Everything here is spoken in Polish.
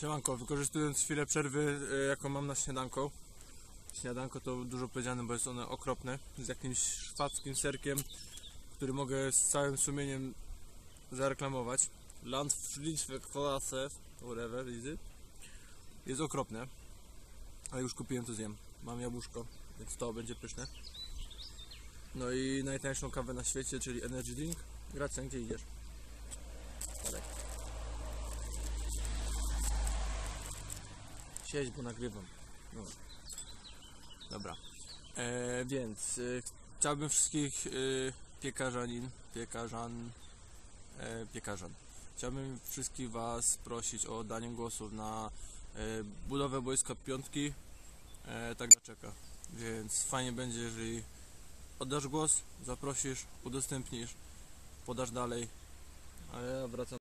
Siemanko, wykorzystując chwilę przerwy, e, jaką mam na śniadanko. Śniadanko to dużo powiedziane, bo jest one okropne. Z jakimś szwadzkim serkiem, który mogę z całym sumieniem zareklamować. Landfriedschwe Klasse, whatever is it. Jest okropne, ale już kupiłem to zjem. Mam jabłuszko, więc to będzie pyszne. No i najtańszą kawę na świecie, czyli energy drink. Gracjan, gdzie idziesz? Siedź, bo nagrywam. No. Dobra. E, więc e, chciałbym wszystkich e, piekarzanin, piekarzan, e, piekarzan. Chciałbym wszystkich Was prosić o oddanie głosu na e, budowę boiska piątki. E, tak czeka. Więc fajnie będzie, jeżeli oddasz głos, zaprosisz, udostępnisz, podasz dalej. Ale ja wracam.